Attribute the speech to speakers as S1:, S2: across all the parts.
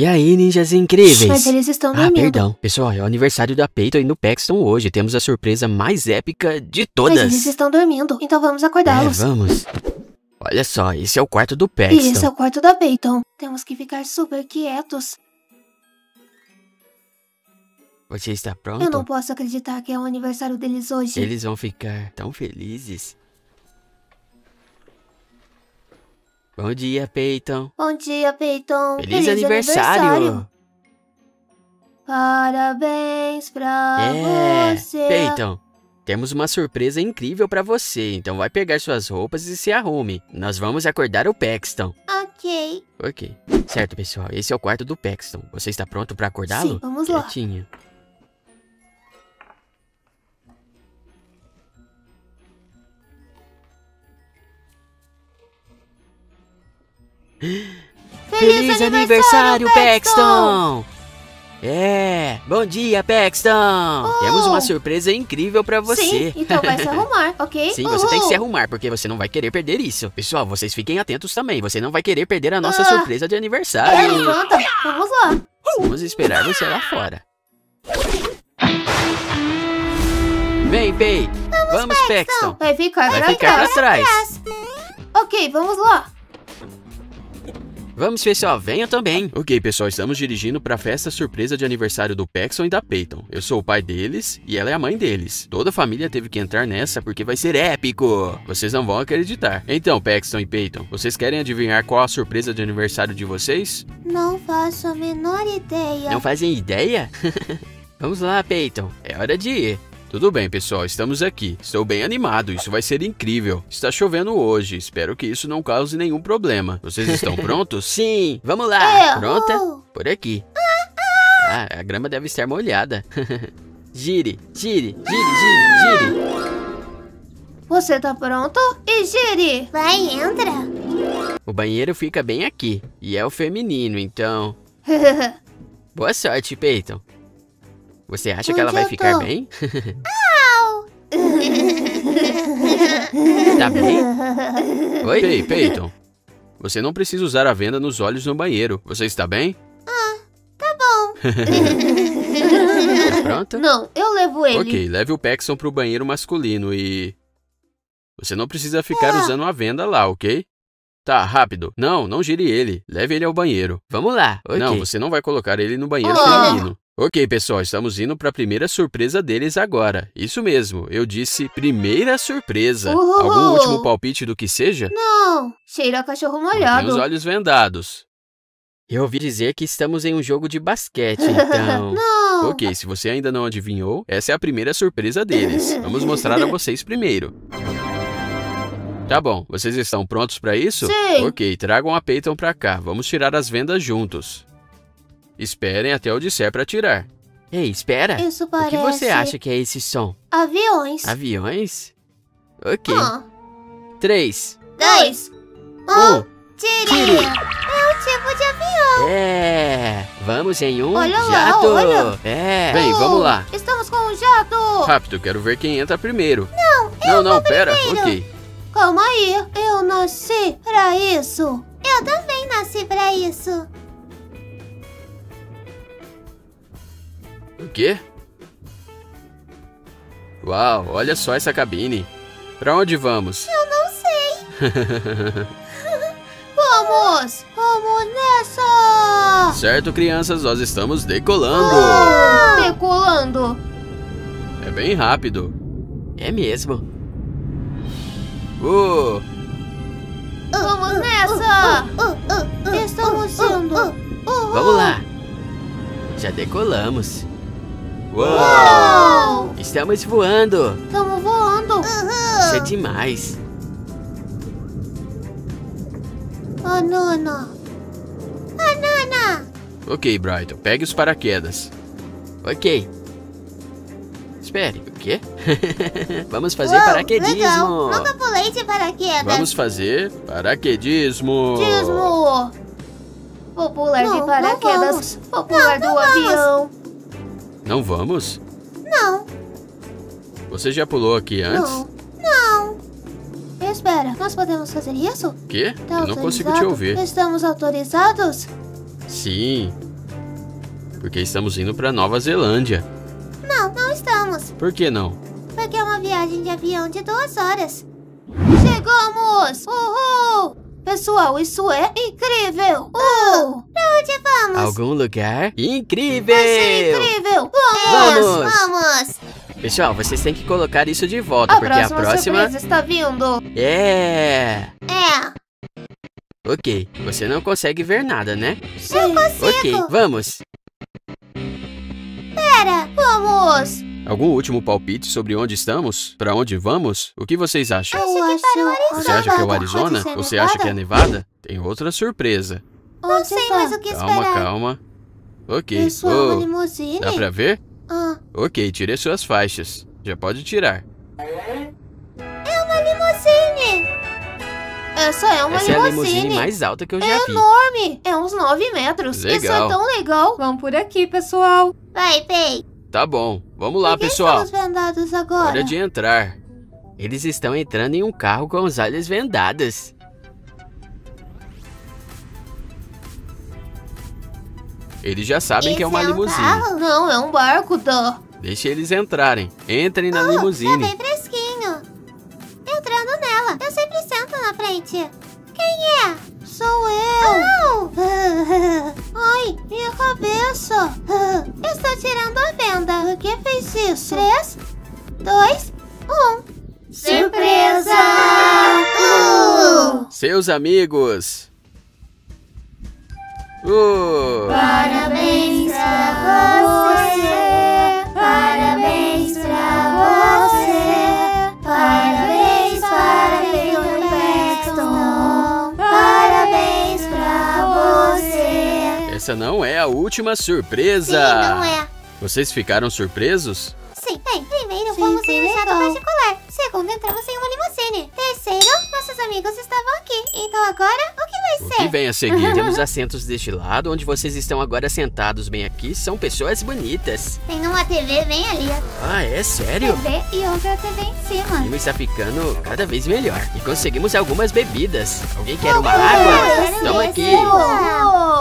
S1: E aí, ninjas incríveis?
S2: Mas eles estão
S1: Ah,
S2: dormindo.
S1: perdão. Pessoal, é o aniversário da Peyton e do Paxton hoje. Temos a surpresa mais épica de
S2: Mas
S1: todas.
S2: eles estão dormindo, então vamos
S1: É,
S2: acordá-los.
S1: vamos. Olha só, esse é o quarto do
S2: e esse é
S1: Paxton.
S2: o quarto da Peyton. Temos que ficar super quietos.
S1: Você está
S2: Eu
S1: pronto?
S2: não posso acreditar que é o aniversário deles hoje.
S1: Eles vão ficar tão felizes. Bom dia, Peyton.
S2: Bom dia, Peyton.
S1: Feliz, aniversário.
S2: Parabéns pra
S1: É,
S2: você.
S1: Peyton. Temos uma surpresa incrível pra você, então vai pegar suas roupas e se arrume. Nós vamos acordar o Paxton.
S2: Ok.
S1: Ok. Certo, pessoal, esse é o quarto do Paxton. Você está pronto pra acordá-lo?
S2: Sim, vamos lá.
S1: Quietinho.
S2: Feliz, aniversário,
S1: Paxton! É, bom dia, Paxton!
S2: Oh.
S1: Temos uma surpresa incrível pra você.
S2: Sim, então vai se arrumar, ok?
S1: Sim, você tem que se arrumar, porque você não vai querer perder isso. Pessoal, vocês fiquem atentos também. Você não vai querer perder a nossa
S2: Ah.
S1: surpresa de
S2: É,
S1: aniversário.
S2: levanta. Vamos lá.
S1: Vamos esperar você lá fora. Vem, Pei. Vamos, Paxton.
S2: Vai ficar
S1: Vai
S2: pra
S1: ficar pra
S2: trás.
S1: trás.
S2: Ok, vamos lá.
S1: Vamos, pessoal, venham também. Ok, pessoal, estamos dirigindo para a festa surpresa de aniversário do Paxton e da Peyton. Eu sou o pai deles e ela é a mãe deles. Toda a família teve que entrar nessa porque vai ser épico. Vocês não vão acreditar. Então, Paxton e Peyton, vocês querem adivinhar qual a surpresa de aniversário de vocês?
S2: Não faço a menor ideia.
S1: Não fazem ideia? Vamos lá, Peyton. É hora de ir. Tudo bem, pessoal, estamos aqui. Estou bem animado, isso vai ser incrível. Está chovendo hoje, espero que isso não cause nenhum problema. Vocês estão prontos? Sim, vamos lá. Pronta? Por aqui. Ah, a grama deve estar molhada. gire, gire, gire, gire, gire.
S2: Você tá pronto? E gire.
S3: Vai, entra.
S1: O banheiro fica bem aqui, e é o feminino, então... Boa sorte, Peyton. Você acha que ela vai ficar
S2: tô?
S1: bem? tá bem? Oi? Ei, Peyton. Você não precisa usar a venda nos olhos no banheiro. Você está bem?
S3: Tá bom.
S1: Tá pronta?
S2: Não, eu levo ele.
S1: Ok, leve o Paxton pro banheiro masculino e. Você não precisa ficar
S3: Ah.
S1: usando a venda lá, ok? Tá, rápido. Não, não gire ele. Leve ele ao banheiro. Vamos lá. Não, você não vai colocar ele no banheiro
S2: Ah.
S1: feminino. Ok, pessoal, estamos indo para a primeira surpresa deles agora. Isso mesmo, eu disse primeira surpresa.
S2: Uhul.
S1: Algum último palpite do que seja?
S2: Não, cheira a cachorro
S1: Tem os
S2: molhado.
S1: olhos vendados. Eu ouvi dizer que estamos em um jogo de basquete, então.
S2: Não.
S1: Ok, se você ainda não adivinhou, essa é a primeira surpresa deles. Vamos mostrar a vocês primeiro. Tá bom, vocês estão prontos para isso?
S2: Sim.
S1: Ok, tragam a Peyton pra cá. Vamos tirar as vendas juntos. Esperem até eu disser pra tirar. Ei, espera.
S2: Isso
S1: O
S2: parece...
S1: que você acha que é esse som?
S2: Aviões.
S1: Aviões? Ok. Três.
S2: dois.
S1: Um.
S3: Tire. É o tipo de avião.
S1: É. Vamos em um
S2: Olha lá,
S1: jato.
S2: olha.
S1: É. Vem, vamos lá.
S2: Estamos com um jato.
S1: Rápido, quero ver quem entra primeiro. Não, não, não, pera. Ok.
S2: Calma aí, eu nasci pra isso.
S3: Eu também nasci pra isso.
S1: O quê? Uau, olha só essa cabine. Pra onde vamos?
S3: Eu não sei.
S2: Vamos, vamos nessa.
S1: Certo, crianças, nós estamos decolando.
S2: Decolando.
S1: É bem rápido. É mesmo. Uh,
S2: Vamos nessa. Estamos indo.
S1: vamos lá. Já decolamos. Uau. Estamos voando.
S2: Estamos voando.
S1: Isso é demais.
S2: Banana.
S3: Banana.
S1: Ok, Brighton, pegue os paraquedas. Ok. Espere, o quê? Vamos fazer
S3: Uou,
S1: paraquedismo.
S3: Legal. Nunca pulei de paraquedas.
S1: Vamos fazer paraquedismo.
S2: Dismo. Vou pular
S3: Não,
S2: de
S3: não
S2: paraquedas. Vou pular
S3: Não,
S2: do
S3: não
S2: avião.
S1: Não vamos?
S3: Não,
S1: Você já pulou aqui antes?
S2: Não.
S3: não.
S2: Espera, nós podemos fazer isso?
S1: Quê?
S2: Tá
S1: Eu não consigo te ouvir.
S2: Estamos autorizados?
S1: Sim. Porque estamos indo pra Nova Zelândia.
S2: Não, não estamos.
S1: Por que não?
S2: Porque é uma viagem de avião de duas horas.
S4: Chegamos! Uhul! Pessoal, isso é incrível! Uh!
S2: Vamos?
S1: Algum lugar incrível!
S4: Vai ser incrível!
S1: Vamos!
S2: Vamos!
S1: Pessoal, vocês têm que colocar isso de volta,
S4: A
S1: porque
S4: próxima,
S1: a próxima
S4: surpresa está vindo!
S1: é.
S2: É,
S1: Ok, você não consegue ver nada, né?
S4: Sim!
S1: Ok, vamos!
S2: pera.
S4: Vamos!
S1: Algum último palpite sobre onde estamos? Pra onde vamos? O que vocês acham?
S4: Eu acho...
S1: Você acha que é o Arizona? Você acha que é Nevada? Tem outra surpresa.
S2: Não sei mais o que
S1: Calma,
S2: esperar.
S1: calma. Ok.
S4: Isso é uma
S1: Oh,
S4: limusine?
S1: dá pra ver?
S2: Ah,
S1: Ok, tire as suas faixas. Já pode tirar.
S2: é uma limusine.
S4: Essa é uma
S1: Essa é a
S4: limusine!
S1: limusine mais alta que eu já vi.
S4: enorme! É uns 9 metros! Isso é
S1: Legal.
S4: tão legal! Vamos por aqui, pessoal!
S2: Vai, Pei.
S1: Tá bom, vamos lá,
S4: Por que
S1: pessoal.
S4: estamos vendados agora?
S1: Hora de entrar. Eles estão entrando em um carro com os olhos vendados. Eles já sabem que é
S2: Esse
S1: uma
S2: um
S1: limusine.
S2: carro?
S4: Não, é um barco, Dó!
S1: Deixe eles entrarem. Entrem na
S2: Tá
S1: limusine.
S2: bem fresquinho. Entrando nela. Eu sempre sento na frente. Quem é?
S4: Sou eu!
S2: Não.
S4: Ai, minha cabeça!
S2: Estou tirando a venda.
S4: Por que fez isso?
S2: Três, dois, um.
S4: Surpresa!
S2: Uh!
S1: Seus amigos. Uh,
S2: Parabéns pra você. Parabéns pra você. Parabéns para Peter Paxton. Parabéns pra você.
S1: essa não é a última surpresa.
S2: Sim, não é.
S1: Vocês ficaram surpresos?
S2: Sim, bem, primeiro
S4: Foi
S2: em um jato
S4: legal.
S2: particular. Segundo, entramos em uma limusine. Terceiro, nossos amigos estavam aqui. Então agora, o que vai
S1: O
S2: ser?
S1: que vem a seguir? Temos assentos deste lado, onde vocês estão agora sentados bem aqui. São pessoas bonitas.
S2: Tem uma TV bem ali.
S1: Ah, é sério?
S2: TV e outra TV em
S1: O
S2: cima.
S1: clima está ficando cada vez melhor. E conseguimos algumas bebidas. Alguém quer uma água? Toma aqui.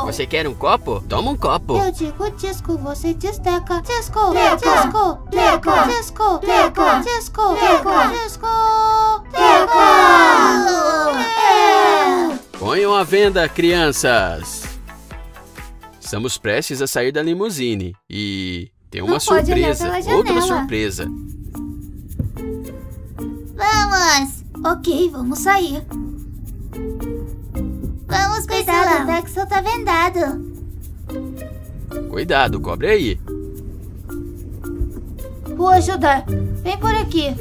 S1: Você quer um copo? Toma um copo.
S4: Eu digo disco, você disteca. Disco, disco,
S2: Teca.
S4: disco,
S2: Teca.
S4: disco,
S2: Teca.
S4: disco,
S2: É.
S1: Ponham a venda, crianças. Estamos prestes a sair da limusine e tem uma
S2: Não pode olhar
S1: surpresa,
S2: pela
S1: outra surpresa.
S2: Vamos!
S4: Ok, vamos sair.
S2: Vamos, Cuidado, o Paxton tá vendado.
S1: Cuidado, cobre aí.
S4: Vou ajudar. Vem por aqui.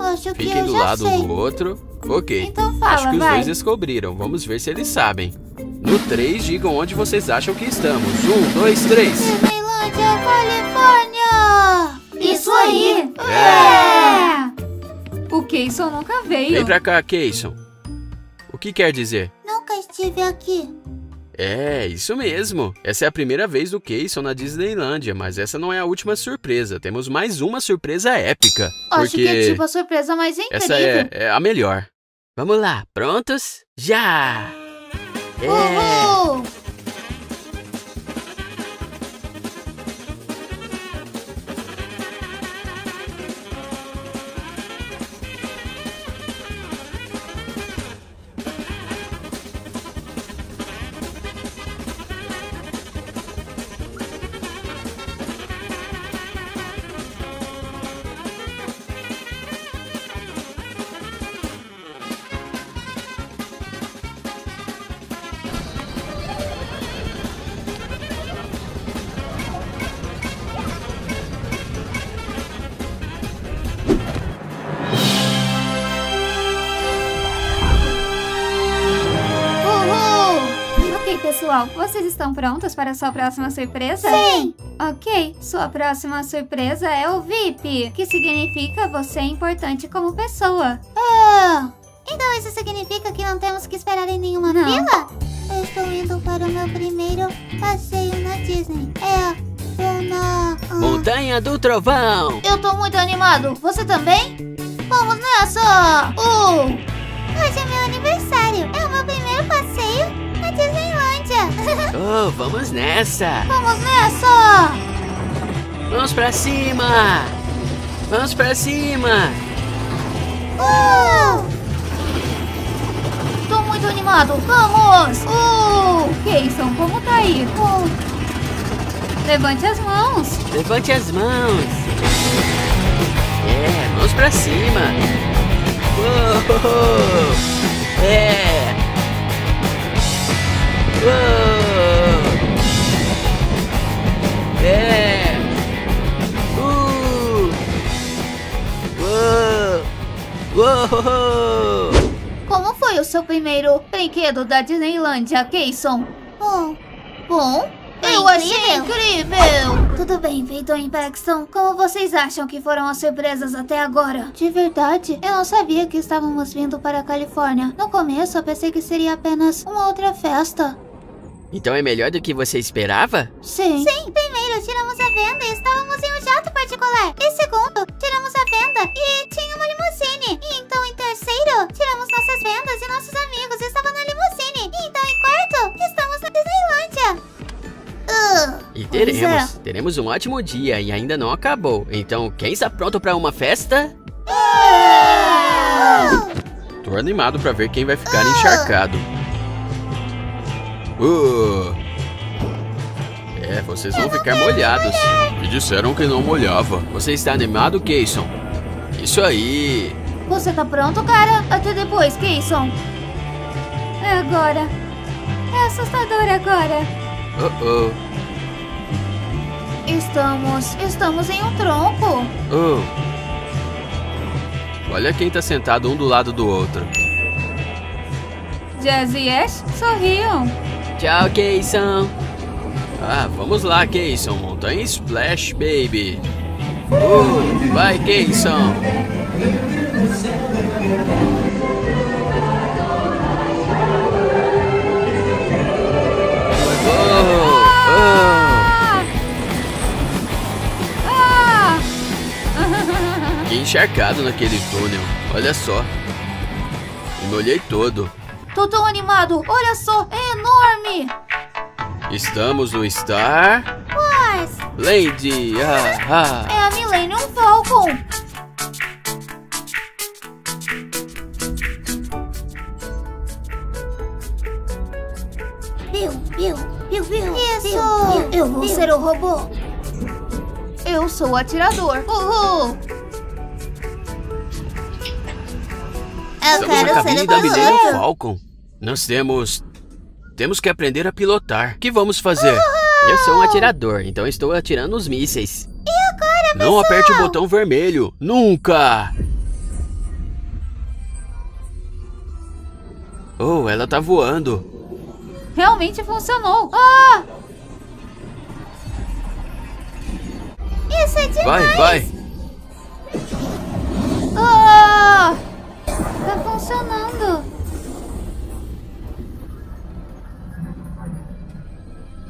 S4: Acho que
S1: Fiquem
S4: eu
S1: do
S4: já
S1: lado
S4: sei.
S1: um do outro. Ok.
S4: Então fala,
S1: Acho que os
S4: vai.
S1: dois descobriram. Vamos ver se eles sabem. No 3, digam onde vocês acham que estamos. Um, dois, três.
S4: Disneylândia, Califórnia!
S2: Isso aí!
S1: É.
S4: O Keyson nunca veio.
S1: Vem pra cá, Keyson. O que quer dizer?
S2: Nunca estive aqui.
S1: É, isso mesmo. Essa é a primeira vez do Keyson na Disneylândia, mas essa não é a última surpresa. Temos mais uma surpresa épica.
S4: Acho
S1: porque
S4: que é tipo a surpresa mais incrível.
S1: essa é, é a melhor. Vamos lá, prontos? Já! É.
S4: Uhul!
S5: Pessoal, vocês estão prontos para a sua próxima surpresa?
S2: Sim!
S5: Ok, sua próxima surpresa é o VIP, que significa você é importante como pessoa.
S4: Ah,
S2: Então isso significa que não temos que esperar em nenhuma
S5: Não.
S2: fila? Eu estou indo para o meu primeiro passeio na Disney. É, ah,
S1: Montanha do Trovão!
S4: eu tô muito animado. Você também? Vamos nessa! Uh!
S1: Oh, vamos nessa!
S3: Vamos nessa!
S1: Vamos pra cima! Vamos pra cima!
S3: Uh! Tô muito animado. Vamos! Uh!
S4: Keyson, como tá aí?
S3: Uh!
S4: Levante as mãos.
S1: Levante as mãos! É, mãos pra cima! Uou! É! Uou! Uou!
S4: Como foi o seu primeiro brinquedo da Disneylândia, Keyson?
S3: Bom,
S4: Bom?
S3: Foi
S4: Eu achei
S3: incrível.
S4: incrível! Tudo bem, Peyton e Paxton. Como vocês acham que foram as surpresas até agora?
S3: de verdade, eu não sabia que estávamos vindo para a Califórnia. No começo, eu pensei que seria apenas uma outra festa.
S1: Então é melhor do que você esperava?
S3: Sim.
S2: Sim, primeiro tiramos a venda e estávamos em um jato particular. E segundo, tiramos a venda e tinha uma limusine. E então em terceiro, tiramos nossas vendas e nossos amigos estavam na limusine. E então em quarto, estamos na Disneylândia. Uh,
S1: E teremos. Teremos um ótimo dia e ainda não acabou. Então, quem está pronto para uma festa? Tô animado para ver quem vai ficar encharcado. Uh. É, vocês vão ficar molhados. Me disseram que não molhava. Você está animado, Keyson? Isso aí.
S4: Você tá pronto, cara? Até depois, Keyson. É agora. É assustador agora.
S1: Oh, oh.
S4: Estamos. Estamos em um tronco.
S1: Oh. Olha quem tá sentado um do lado do outro.
S4: Jazz e Ash sorriam.
S1: Tchau, Keyson. Ah, vamos lá, Keyson. Montanha Splash, baby. Uh, vai, Keyson. Oh,
S4: Ah!
S1: Que encharcado naquele túnel. Olha só. Me molhei todo.
S4: Tô tão animado. Olha só, é enorme.
S1: Estamos no Star
S2: Wars.
S1: Land. Ah, ah.
S4: É a Millennium Falcon.
S2: Viu, viu, viu, viu.
S3: Isso.
S2: Viu,
S4: Eu vou
S2: viu.
S4: ser o robô. Eu sou o atirador. Uhul.
S2: Eu
S1: Estamos na
S2: quero ser
S1: cabine
S2: o
S1: da Millennium. Falcon. Nós temos. Temos que aprender a pilotar. O que vamos fazer? Eu sou um atirador, então estou atirando os mísseis. E agora, Não aperte o botão vermelho. Nunca! Oh, ela tá voando.
S4: Realmente funcionou. Ah!
S2: Isso é demais.
S1: Vai, vai.
S4: Ah! Tá funcionando.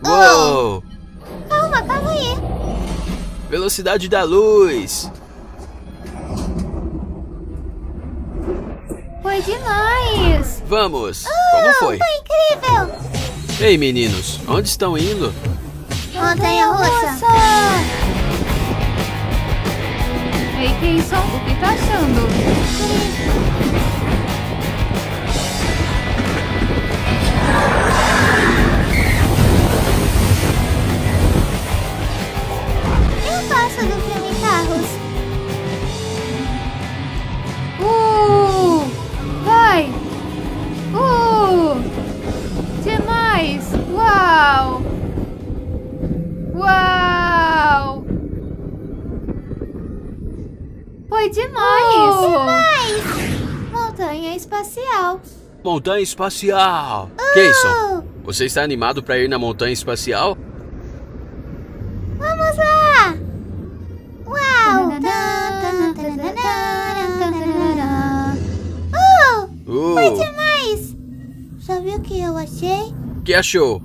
S1: Uou!
S2: Calma, calma aí.
S1: Velocidade da luz.
S4: Foi demais.
S1: Vamos. Como foi?
S2: Incrível.
S1: Ei, meninos, onde estão indo?
S2: Montanha russa.
S4: Ei, Keyson, o que tá achando? Foi demais!
S2: Demais.
S3: Montanha espacial.
S1: Montanha espacial. Keyson, você está animado para ir na montanha espacial?
S2: Vamos lá. Uau. Uh,
S1: Uh,
S2: demais.
S3: Sabe o que eu achei?
S1: que achou?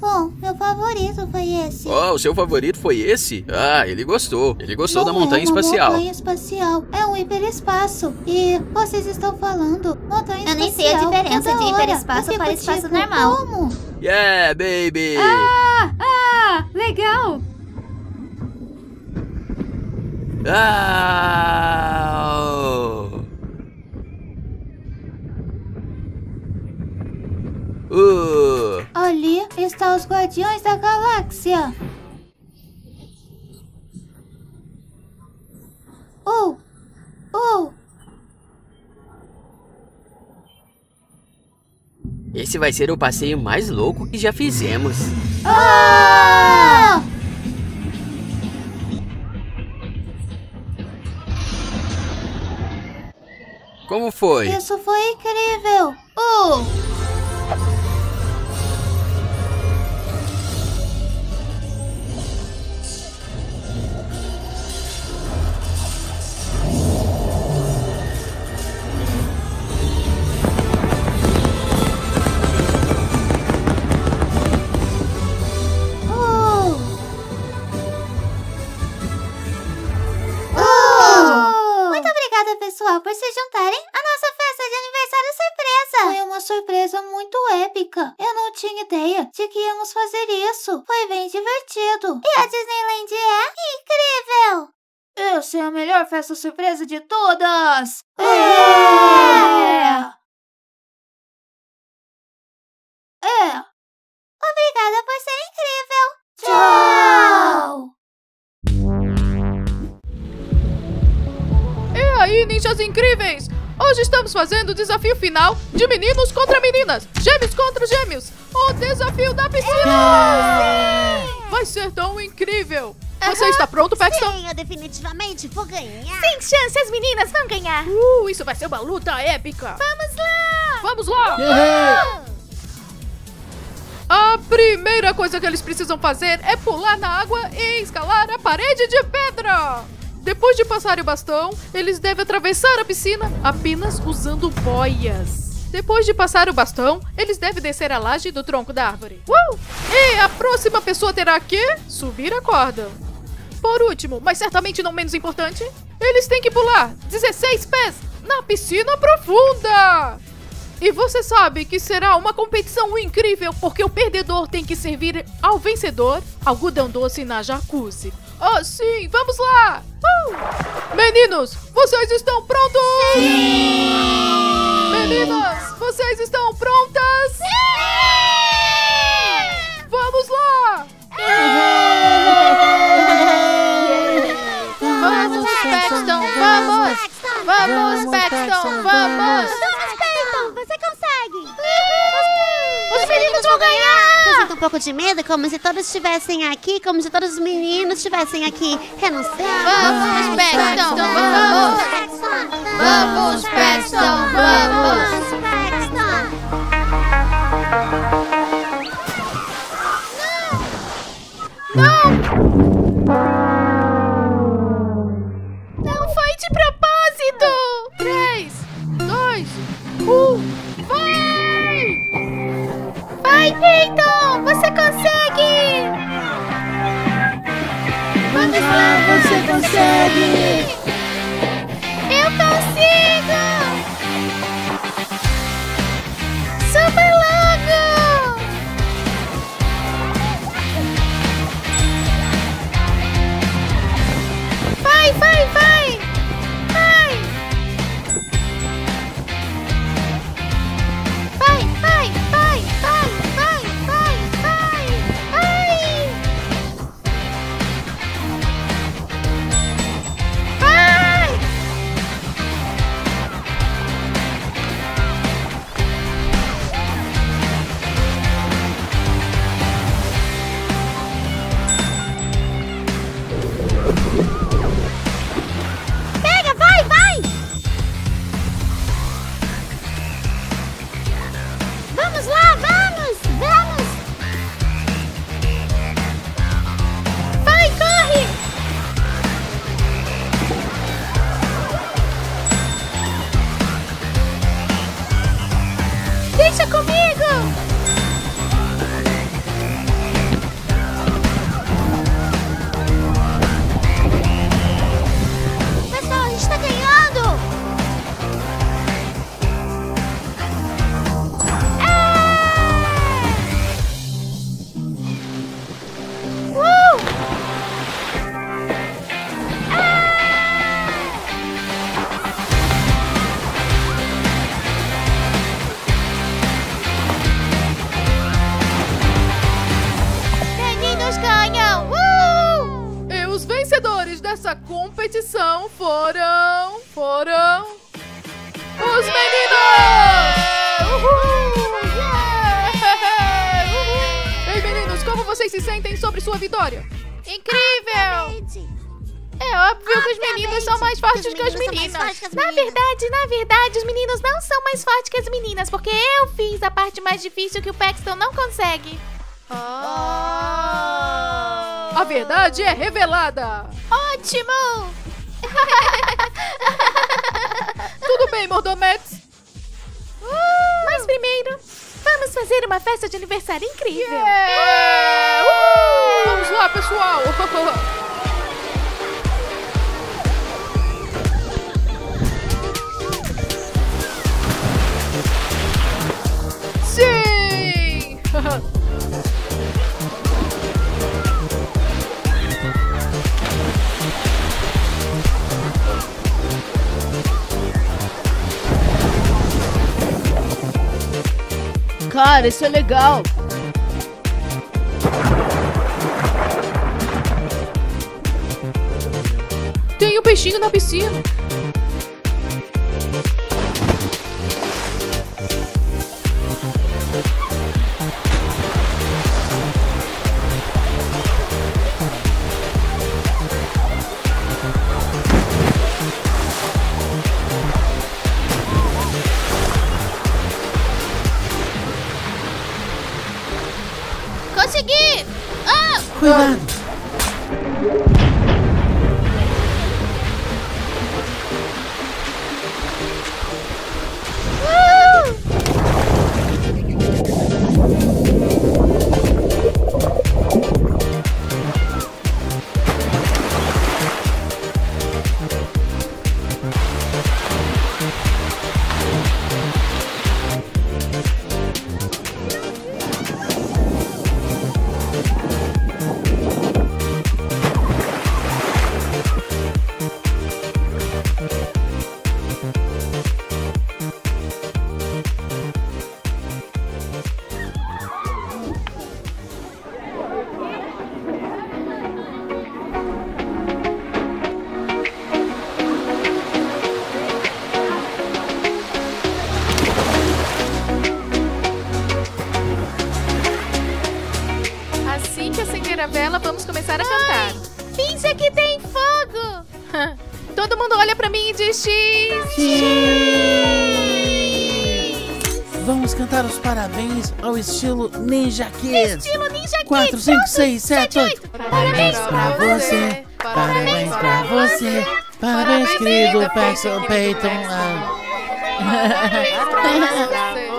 S3: Bom,
S2: Meu favorito foi esse.
S1: Oh, o seu favorito foi esse? Ah, ele gostou. Ele gostou
S2: Não
S1: da montanha
S2: é uma
S1: espacial.
S2: montanha espacial. É um hiperespaço. E vocês estão falando montanha
S3: Eu nem sei a
S2: espacial
S3: diferença
S2: toda
S3: de hiperespaço para espaço
S2: tipo,
S3: normal.
S2: Como?
S1: Yeah, baby!
S4: Ah, ah, legal.
S1: Ah! Uh,
S2: Ali estão os Guardiões da Galáxia. Oh! Oh!
S1: esse vai ser o passeio mais louco que já fizemos.
S2: Ah!
S1: Como foi?
S2: Isso foi incrível! Oh!
S3: De
S2: que íamos fazer isso. Foi bem divertido.
S3: E a Disneyland é incrível.
S2: Essa é a melhor festa surpresa de todas!
S3: É!
S2: É!
S3: Obrigada por ser incrível.
S2: Tchau!
S6: E aí, ninjas incríveis! Hoje estamos fazendo o desafio final de meninos contra meninas, gêmeos contra gêmeos, o desafio da piscina! Vai ser tão incrível! Você está pronto, Paxton?
S3: Sim, eu definitivamente vou ganhar.
S6: Sem chance, as meninas vão ganhar! Uh, isso vai ser uma luta épica!
S3: Vamos lá.
S6: Vamos lá! A primeira coisa que eles precisam fazer é pular na água e escalar a parede de pedra. Depois de passarem o bastão, eles devem atravessar a piscina apenas usando boias. Depois de passar o bastão, eles devem descer a laje do tronco da árvore. Uh! E a próxima pessoa terá que subir a corda. Por último, mas certamente não menos importante, eles têm que pular 16 pés na piscina profunda. E você sabe que será uma competição incrível porque o perdedor tem que servir ao vencedor algodão doce na jacuzzi. Ah, sim, vamos lá! Uh! Meninos, vocês estão prontos? Sim! Meninas, vocês estão prontas? Sim! Vamos lá! Vamos, Paxton, vamos! Vamos, Paxton, vamos!
S3: Paxton, você consegue.
S6: Os meninos vão ganhar!
S3: Eu sinto um pouco de medo, como se todos estivessem aqui, como se todos os meninos estivessem aqui renunciando.
S6: Vamos, Paxton, vamos! Vamos, Você eu
S7: fiz a parte mais difícil que o Paxton não consegue.
S6: A verdade é revelada.
S7: Ótimo!
S6: Tudo bem, Mordometes?
S7: Mas primeiro, vamos fazer uma festa de aniversário incrível.
S6: É! Uhul! Vamos lá, pessoal. Sim!
S2: Cara, isso é legal.
S6: Tem um peixinho na piscina.
S7: Consegui! Ah!
S2: Cuidado. Ao estilo Ninja Kids.
S7: Estilo Ninja
S2: 4,
S7: Kids!
S2: 5, 6, 7, 8.
S6: Parabéns
S2: pra você, Parabéns pra você. Parabéns, querido Paxton Peyton. Ah,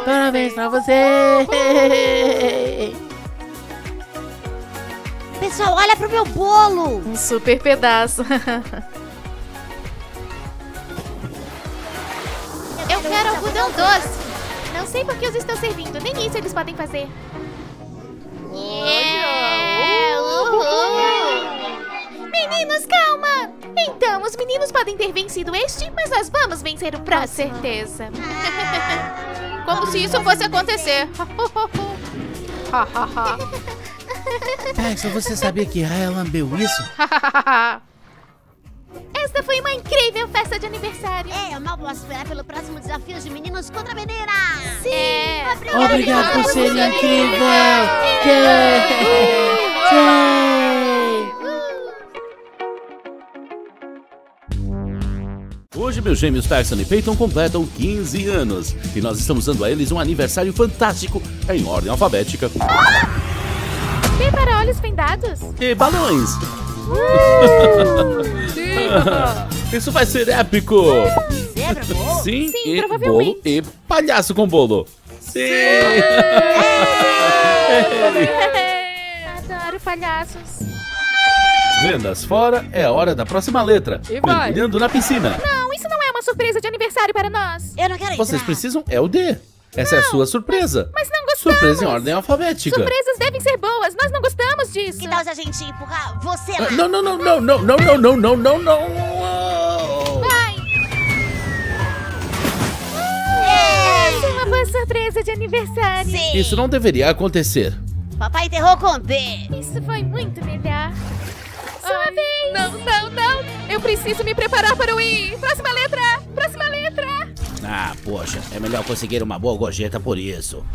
S2: Parabéns pra você.
S3: Pessoal, olha pro meu bolo!
S6: Um super pedaço.
S7: Eu quero algodão doce! Não sei por que os estou servindo, nem isso eles podem fazer. Yeah! Meninos, calma! Então, os meninos podem ter vencido este, mas nós vamos vencer o
S6: Com
S7: próximo.
S6: certeza. Como se isso fosse acontecer.
S2: Paxton, você sabia que Raya lambeu isso?
S7: Esta foi uma incrível festa de aniversário.
S3: É, eu mal posso esperar pelo próximo desafio de meninos contra meninas!
S7: Sim!
S6: É.
S2: Obrigado por ser incrível. Yay!
S8: Hoje, meus gêmeos Paxton e Peyton completam 15 anos e nós estamos dando a eles um aniversário fantástico em ordem alfabética
S7: Vem para olhos vendados.
S8: e balões. Isso vai ser épico!
S3: Zebra, bolo?
S8: Sim,
S7: Sim,
S8: e
S7: provavelmente.
S8: bolo e palhaço com bolo. Sim!
S7: Adoro palhaços.
S8: Vendas fora, é a hora da próxima letra.
S6: E vai.
S8: Mergulhando na piscina.
S7: Não, isso não é uma surpresa de aniversário para nós.
S3: Eu não quero entrar.
S8: Vocês precisam é o D. Essa é a sua surpresa.
S7: Mas não gostamos.
S8: Surpresa em ordem alfabética.
S7: Surpresas devem ser boas. Nós não gostamos disso.
S3: Que tal se a gente empurrar você
S8: Ah,
S3: lá?
S8: Não, não, não, não, não, não, não, não, não, não, não.
S7: Vai. Essa é uma boa surpresa de aniversário.
S3: Sim!
S8: Isso não deveria acontecer.
S3: Papai enterrou com D!
S7: Isso foi muito melhor. Sua vez.
S6: Não, não, não. Eu Eu preciso me preparar para o I. Próxima letra! Próxima letra!
S9: Ah, poxa, é melhor conseguir uma boa gorjeta por isso.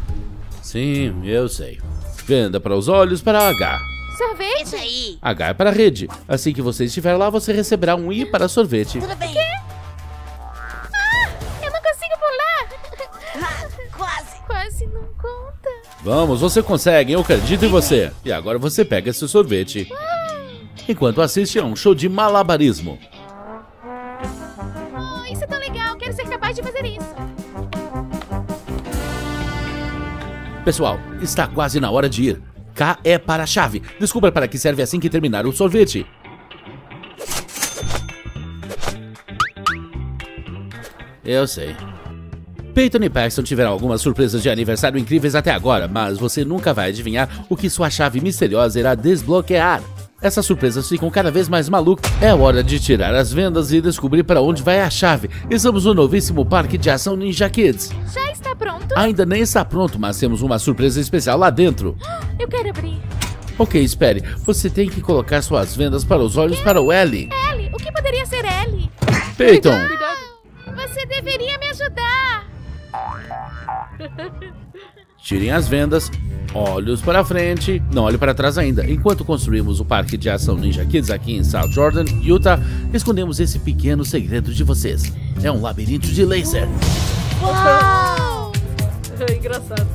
S8: Sim, eu sei. Venda para os olhos para H.
S6: Sorvete?
S3: Isso aí.
S8: H é para rede. Assim que você estiver lá, você receberá um I para sorvete.
S3: Tudo bem.
S6: Eu não consigo pular.
S3: Ah, quase.
S6: Quase não conta.
S8: Vamos, você consegue, eu acredito em você. E agora você pega seu sorvete. Enquanto assiste a um show de malabarismo.
S6: Isso é tão legal. Quero ser capaz de fazer isso.
S8: Pessoal, está quase na hora de ir. K é para a chave. Descubra para que serve assim que terminar o sorvete. Eu sei. Peyton e Paxton tiveram algumas surpresas de aniversário incríveis até agora, mas você nunca vai adivinhar o que sua chave misteriosa irá desbloquear. Essas surpresas ficam cada vez mais malucas. É hora de tirar as vendas e descobrir para onde vai a chave. Estamos no novíssimo parque de ação Ninja Kids.
S6: Já está pronto?
S8: Ainda nem está pronto, mas temos uma surpresa especial lá dentro.
S6: Eu quero abrir.
S8: Ok, espere. Você tem que colocar suas vendas para os olhos para o L.
S6: L. O que poderia ser L?
S8: Peyton,
S6: Você deveria me ajudar.
S8: tirem as vendas, olhos para frente, não olhe para trás ainda. Enquanto construímos o parque de ação Ninja Kids aqui em South Jordan, Utah, escondemos esse pequeno segredo de vocês. É um labirinto de laser.
S3: Uau!
S6: É engraçado.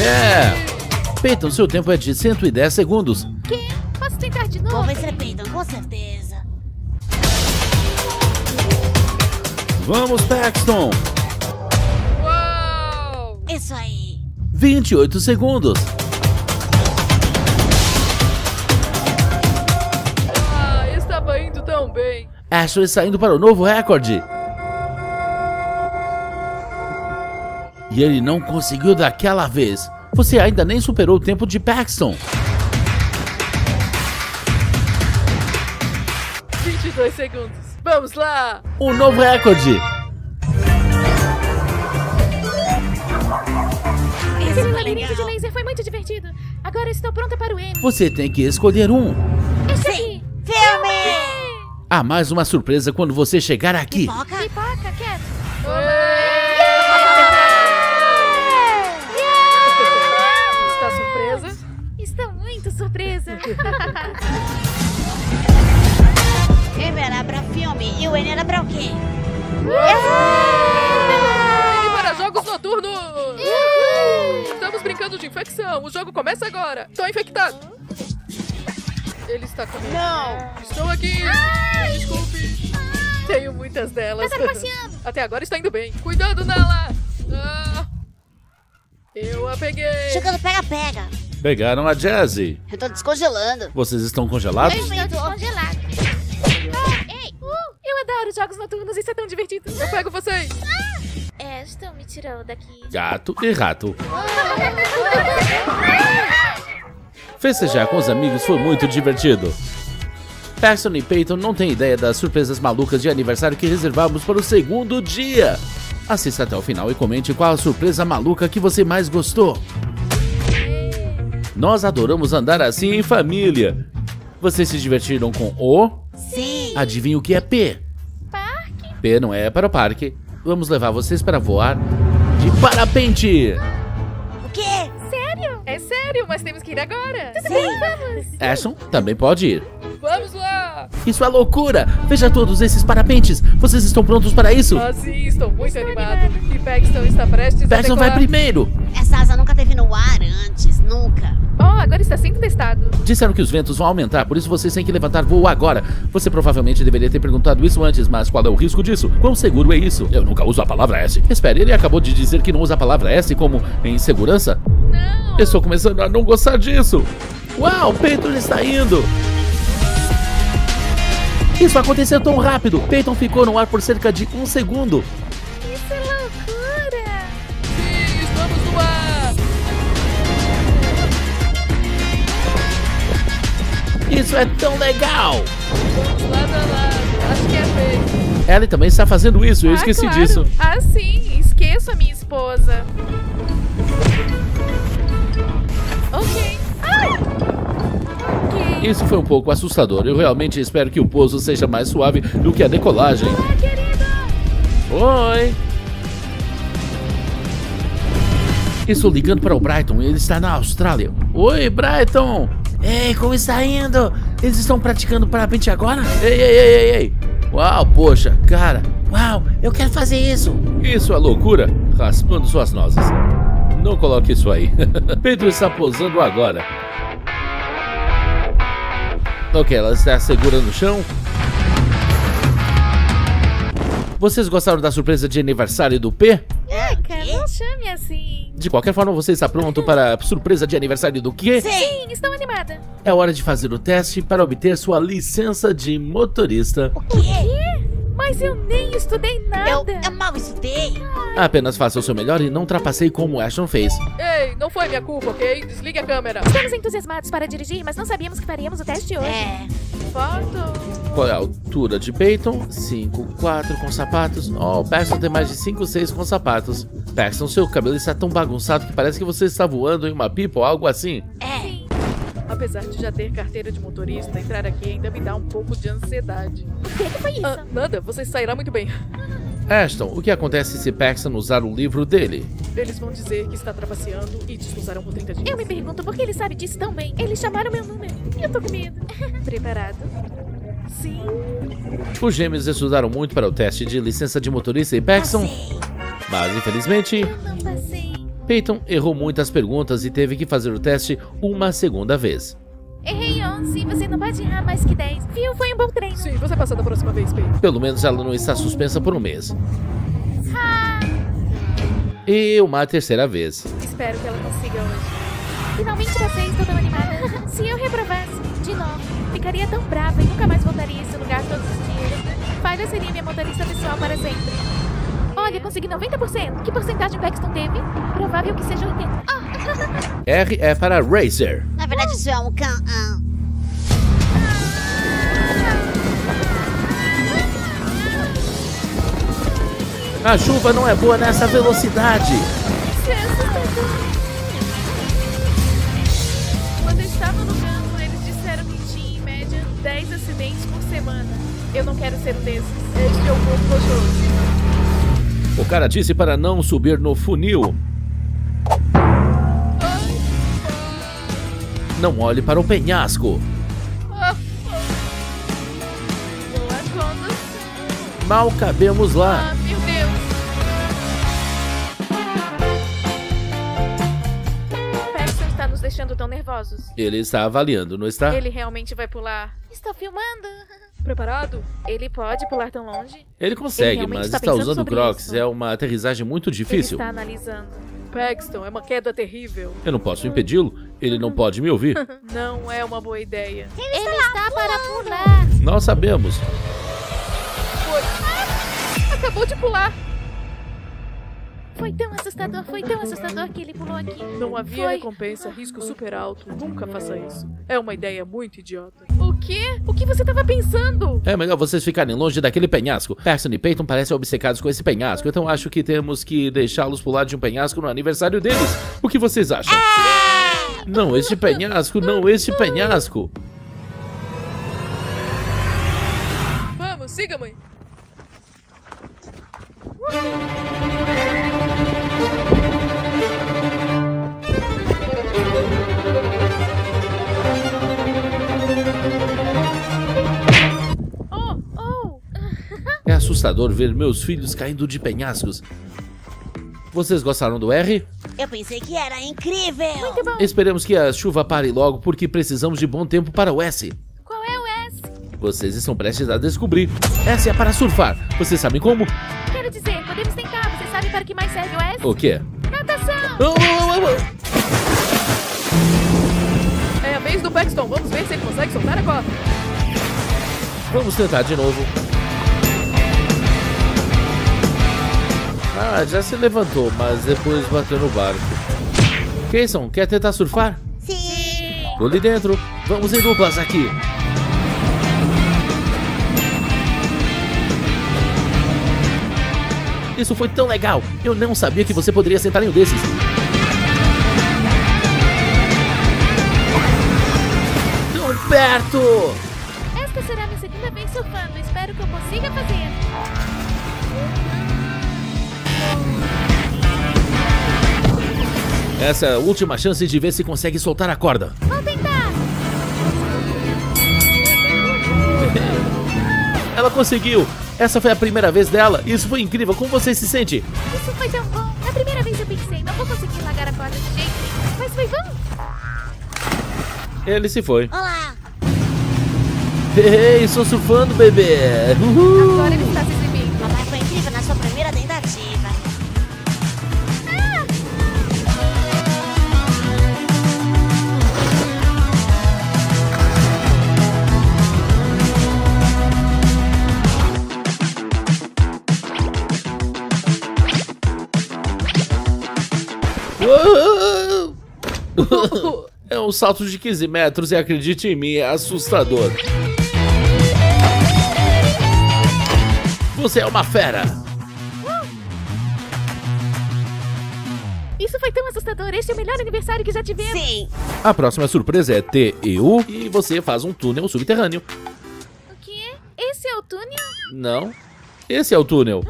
S8: É! Peyton, seu tempo é de 110 segundos.
S6: Que? Posso tentar de novo?
S3: Vou vencer Peyton, com certeza.
S8: Vamos, Paxton!
S6: Uau!
S3: Isso aí.
S8: 28 segundos.
S6: Ah, estava indo tão bem.
S8: Ashley saindo para o novo recorde. E ele não conseguiu daquela vez. Você ainda nem superou o tempo de Paxton.
S6: 22 segundos. Vamos lá!
S8: Um novo recorde.
S3: Esse
S6: labirinto de laser foi muito divertido. Agora estou pronta para o M.
S8: Você tem que escolher um.
S6: Esse aqui.
S3: Filme!
S8: Há mais uma surpresa quando você chegar aqui.
S3: Pipoca,
S6: jogo começa agora. Estou infectado. Ele está comigo.
S3: Não!
S6: Estou aqui. Desculpe. Tenho muitas delas. Até agora está indo bem. Cuidado, Nala. Ah, eu a peguei.
S3: Jogando pega-pega.
S8: Pegaram a Jazzy.
S3: Eu tô descongelando.
S8: Vocês estão congelados?
S6: descongelado. Ah, ei! Uh, eu adoro jogos noturnos. Isso é tão divertido. Eu pego vocês. É, estão me tirando daqui.
S8: Gato e rato. Festejar com os amigos foi muito divertido. Paxton e Peyton não têm ideia das surpresas malucas de aniversário que reservamos para o segundo dia. Assista até o final e comente qual a surpresa maluca que você mais gostou. Nós adoramos andar assim em família. Vocês se divertiram com o?
S3: Sim!
S8: Adivinha o que é P?
S6: Parque?
S8: P não é para o parque. Vamos levar vocês para voar de parapente.
S3: O quê?
S6: Sério? É sério, mas temos que ir agora. Tudo
S3: Sim.
S6: bem, vamos.
S8: Ashton também pode ir.
S6: Vamos lá.
S8: Isso é loucura! Veja todos esses parapentes! Vocês estão prontos para isso?
S6: Ah, sim, estou muito animado. E Paxton está prestes a
S8: Paxton vai
S6: decolar.
S8: primeiro!
S3: Essa asa nunca teve no ar antes, nunca.
S6: Oh, agora está sendo testado.
S8: Disseram que os ventos vão aumentar, por isso vocês têm que levantar voo agora. Você provavelmente deveria ter perguntado isso antes, mas qual é o risco disso? Quão seguro é isso? Eu nunca uso a palavra S. Espere, ele acabou de dizer que não usa a palavra S como em segurança?
S6: Não.
S8: Eu estou começando a não gostar disso. Uau, Peyton está indo! Isso aconteceu tão rápido! Peyton ficou no ar por cerca de um segundo.
S6: Isso é loucura. Sim, estamos no ar.
S8: Isso é tão legal!
S6: Vamos lado a lado. Acho que é feito.
S8: Ellie também está fazendo isso, eu
S6: ah,
S8: esqueci
S6: claro.
S8: disso.
S6: Ah, sim. Esqueço a minha esposa. Ok. Ai!
S8: Isso foi um pouco assustador. Eu realmente espero que o pouso seja mais suave do que a decolagem.
S7: Olá!
S8: Oi! Estou ligando para o Brighton, ele está na Austrália. Oi, Brighton!
S9: Ei, como está indo? Eles estão praticando parapente agora?
S8: Ei, ei, ei, ei, ei! Uau, poxa, cara,
S9: Uau, eu quero fazer isso.
S8: isso é loucura? Raspando suas nozes. Não coloque isso aí. Pedro está posando agora. Ok, ela está segura no chão. Vocês gostaram da surpresa de aniversário do P?
S7: Eca, não chame assim.
S8: De qualquer forma, você está pronto para a surpresa de aniversário do quê?
S7: Sim, estou animada.
S8: É hora de fazer o teste para obter sua licença de motorista.
S7: Mas eu nem estudei
S3: Eu,
S7: nada.
S3: eu mal estudei.
S8: Apenas faça o seu melhor e não trapaceie como o Ashton fez.
S6: Ei, não foi minha culpa, ok? Desligue a câmera.
S7: Estamos entusiasmados para dirigir, mas não sabíamos que faríamos o teste hoje.
S3: É,
S6: Fato.
S8: Qual é a altura de Peyton? 5, 4 com sapatos. Oh, Paxton tem mais de 5, 6 com sapatos. Paxton, seu cabelo está tão bagunçado que parece que você está voando em uma pipa ou algo assim.
S3: é.
S6: Apesar de já ter carteira de motorista, entrar aqui ainda me dá um pouco de ansiedade.
S7: O que, que foi isso?
S6: Ah, nada, você sairá muito bem.
S8: Ashton, o que acontece se Paxton usar o livro dele?
S6: Eles vão dizer que está trapaceando e te expulsarão por 30 dias.
S7: Eu me pergunto por que ele sabe disso tão bem. Eles chamaram meu número. E eu tô com medo. Preparado? Sim.
S8: Os gêmeos estudaram muito para o teste de licença de motorista e Paxton, mas infelizmente,
S7: Não passei.
S8: Peyton errou muitas perguntas e teve que fazer o teste uma segunda vez.
S7: Errei 11. Você não pode errar mais que 10. Viu? Foi um bom treino.
S6: Sim, você passa da próxima vez, Peyton.
S8: Pelo menos ela não está suspensa por um mês.
S7: Ah,
S8: E uma terceira vez.
S6: Espero que ela consiga hoje.
S7: finalmente passei. Estou tão animada. Se eu reprovasse de novo, ficaria tão brava e nunca mais voltaria a esse lugar todos os dias. Falha seria minha motorista pessoal para sempre. Olha, consegui 90%. Que porcentagem Paxton teve? Provável que seja 80. Ah,
S8: R é para Racer.
S3: Na verdade, isso é um can. ah.
S8: A chuva não é boa nessa velocidade.
S6: Quando eu estava no campo, eles disseram que tinha em média 10 acidentes por semana. Eu não quero ser um desses. Este é o povo gostoso.
S8: O cara disse para não subir no funil. Não olhe para o penhasco. Mal cabemos lá.
S6: Ah, meu Deus.
S7: Paxton está nos deixando tão nervosos.
S8: Ele está avaliando, não está?
S6: Ele realmente vai pular.
S7: Estou filmando.
S6: Preparado?
S7: Ele pode pular tão longe?
S8: Ele consegue,
S7: realmente
S8: mas
S7: está
S8: está
S7: pensando
S8: usando Crocs.
S7: isso.
S8: É uma aterrissagem muito
S7: Ele
S8: difícil.
S7: está analisando.
S6: Paxton, é uma queda terrível.
S8: Eu não posso impedi-lo. Ele não pode me ouvir.
S6: Não é uma boa ideia.
S7: Ele está para pular.
S8: Nós sabemos.
S6: Acabou de pular.
S7: Foi tão assustador, foi tão assustador que ele pulou aqui.
S6: Não havia
S7: Foi.
S6: recompensa, risco super alto. Nunca faça isso. É uma ideia muito idiota.
S7: O quê? O que você estava pensando?
S8: É melhor vocês ficarem longe daquele penhasco. Paxton e Peyton parecem obcecados com esse penhasco, então acho que temos que deixá-los pular de um penhasco no aniversário deles. O que vocês acham? Não, este penhasco, não, este penhasco.
S6: Vamos, siga, mãe.
S7: Oh,
S8: É assustador ver meus filhos caindo de penhascos. Vocês gostaram do R?
S3: Eu pensei que era incrível.
S7: Muito bom.
S8: Esperemos que a chuva pare logo porque precisamos de bom tempo para o S.
S7: Qual é o S?
S8: Vocês estão prestes a descobrir. S é para surfar. Vocês sabem como?
S7: Quero dizer, podemos tentar. Você sabe para que mais serve o S?
S8: O quê?
S7: Natação.
S8: Oh, oh, oh, oh.
S6: É a vez do Paxton. Vamos ver se ele consegue soltar a corda.
S8: Vamos tentar de novo. Ah, já se levantou, mas depois bateu no barco. Kayson, quer tentar surfar?
S3: Sim.
S8: Pule dentro. Vamos em duplas aqui. Isso foi tão legal. Eu não sabia que você poderia sentar em um desses. Não perto!
S7: Esta será minha segunda vez surfando. Espero que eu consiga fazer.
S8: Essa é a última chance de ver se consegue soltar a corda.
S7: Vou tentar.
S8: Ela conseguiu! Essa foi a primeira vez dela. Isso foi incrível. Como você se sente?
S7: Isso foi tão bom. Na primeira vez eu pensei, não vou conseguir largar a corda de jeito nenhum. Mas foi bom.
S8: Ele se foi.
S3: Olá!
S8: Ei, estou surfando, bebê! Uhul.
S7: Agora ele está
S8: É um salto de 15 metros e acredite em mim, é assustador. Você é uma fera!
S7: Isso foi tão assustador. Este é o melhor aniversário que já tivemos.
S3: Sim.
S8: A próxima surpresa é T e U e você faz um túnel subterrâneo.
S7: O quê? Esse é o túnel?
S8: Não. Esse é o túnel.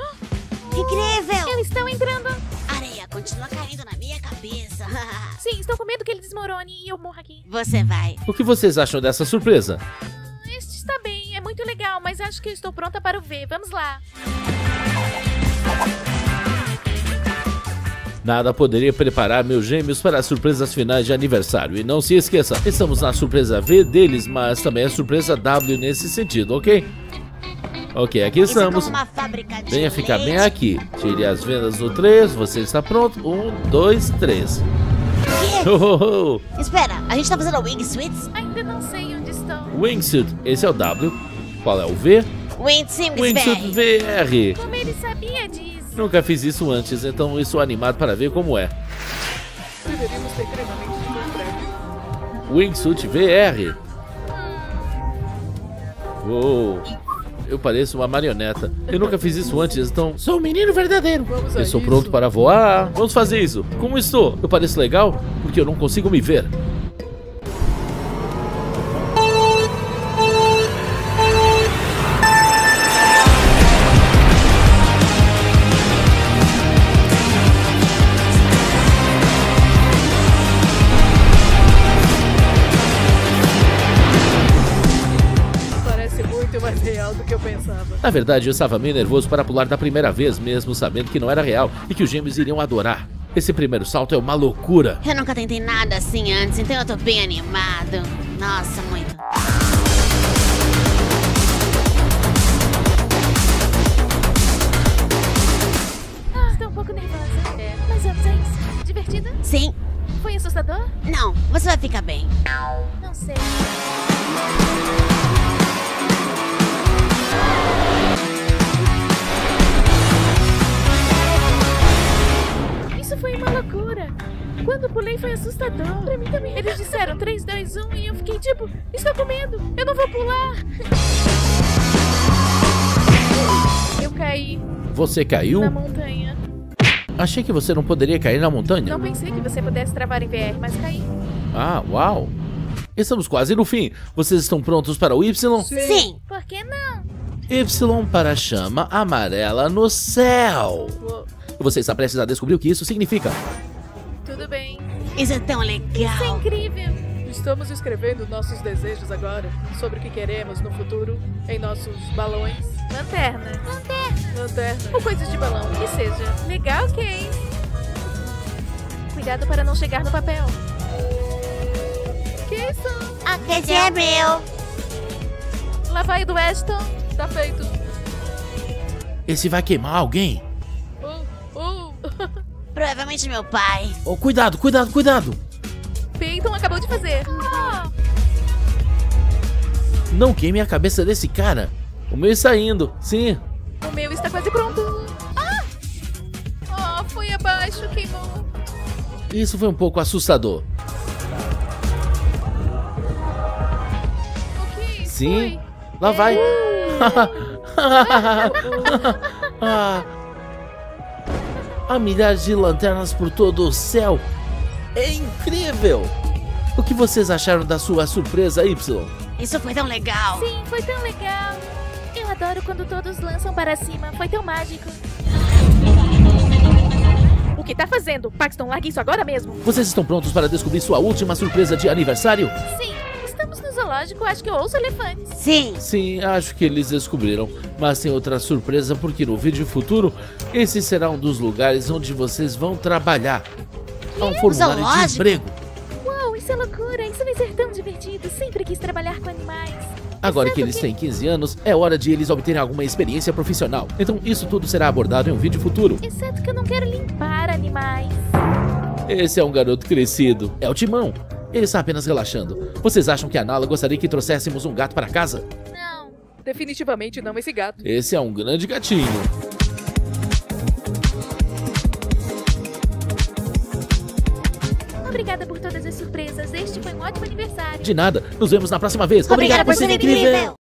S3: Incrível!
S7: Eles estão entrando.
S3: Areia continua caindo na cabeça.
S7: Sim, estou com medo que ele desmorone e eu morra aqui.
S3: Você vai.
S8: O que vocês acham dessa surpresa?
S7: Este está bem, é muito legal, mas acho que eu estou pronta para o ver. Vamos lá.
S8: Nada poderia preparar meus gêmeos para as surpresas finais de aniversário. E não se esqueça, estamos na surpresa V deles, mas também a surpresa W nesse sentido, ok? Ok, aqui
S3: Isso
S8: estamos. Venha ficar bem aqui. Tire as vendas no 3, você está pronto? 1, 2, 3.
S3: Quê? Espera, a gente tá fazendo wingsuits?
S7: Ainda não sei onde estão.
S8: Wingsuit, esse é o W. Qual é o V? Wingsuit. VR.
S7: Como ele sabia disso?
S8: Nunca fiz isso antes, então estou animado para ver como é.
S6: Deveríamos ter treinamento de.
S8: Wingsuit VR. Uou. Eu pareço uma marioneta. Eu nunca fiz isso antes, então sou um menino verdadeiro.
S6: Vamos
S8: Eu sou
S6: isso.
S8: pronto para voar. Vamos fazer isso. Como estou? Eu pareço legal? Porque eu não consigo me ver. Na verdade, eu estava meio nervoso para pular da primeira vez, mesmo sabendo que não era real e que os gêmeos iriam adorar. Esse primeiro salto é uma loucura.
S3: Eu nunca tentei nada assim antes, então eu tô bem animado. Nossa, muito.
S7: Ah, estou um pouco nervosa.
S6: É.
S7: Mas a isso. Divertido?
S3: Sim.
S7: Foi assustador?
S3: Não, você vai ficar bem.
S7: Não sei. Isso foi uma loucura. Quando pulei foi assustador. Pra mim também. Eles disseram 3, 2, 1 e eu fiquei tipo, estou com medo. Eu não vou pular. Eu caí
S8: Você caiu?
S7: na montanha.
S8: Achei que você não poderia cair na montanha.
S7: Não pensei que você pudesse travar em VR, mas caí.
S8: Ah, uau. Estamos quase no fim. Vocês estão prontos para o Y?
S3: Sim.
S7: Por que não?
S8: Y para a chama amarela no céu.
S6: Uou,
S8: Você está prestes a descobrir o que isso significa.
S6: Tudo bem.
S3: Isso é tão
S7: Isso é
S3: legal.
S7: incrível.
S6: Estamos escrevendo nossos desejos agora sobre o que queremos no futuro em nossos balões.
S7: Lanterna.
S6: Lanterna.
S7: Ou coisas de balão, que seja. Legal, ok. Cuidado para não chegar no papel. Que isso?
S3: Aquele é meu.
S7: Lá vai o do Ashton.
S6: Tá feito.
S8: Esse vai queimar alguém.
S3: Provavelmente meu pai.
S8: Oh, cuidado, cuidado, cuidado.
S7: Peyton acabou de fazer.
S8: Não queime a cabeça desse cara. O meu está indo. Sim.
S7: o meu está quase pronto. Ah! Oh, foi abaixo, queimou.
S8: Isso foi um pouco assustador.
S7: Ok,
S8: Sim.
S7: foi.
S8: Lá vai. Ah. Há milhares de lanternas por todo o céu. É incrível. O que vocês acharam da sua surpresa, Y?
S10: Isso foi tão legal.
S7: Sim, foi tão legal. Eu adoro quando todos lançam para cima. Foi tão mágico. O que tá fazendo? Paxton, largue isso agora mesmo.
S8: Vocês estão prontos para descobrir sua última surpresa de aniversário?
S7: Sim, estamos no zoológico. Acho que eu ouço elefantes.
S10: Sim.
S8: Sim, acho que eles descobriram. Mas tem outra surpresa porque no vídeo futuro, esse será um dos lugares onde vocês vão trabalhar. Há um formulário de
S10: Zoológico?
S8: emprego.
S7: Uau, isso é loucura. Isso vai ser tão divertido. Sempre quis trabalhar com animais.
S8: Agora que eles têm 15 anos, é hora de eles obterem alguma experiência profissional. Então isso tudo será abordado em um vídeo futuro.
S7: Exceto que eu não quero limpar animais.
S8: Esse é um garoto crescido. É o Timão. Ele está apenas relaxando. Vocês acham que a Nala gostaria que trouxéssemos um gato para casa?
S7: Não.
S6: Definitivamente não esse gato.
S8: Esse é um grande gatinho.
S7: Obrigada por todas as surpresas. Este foi um ótimo aniversário.
S8: De nada. Nos vemos na próxima vez.
S10: Obrigada por ser incrível.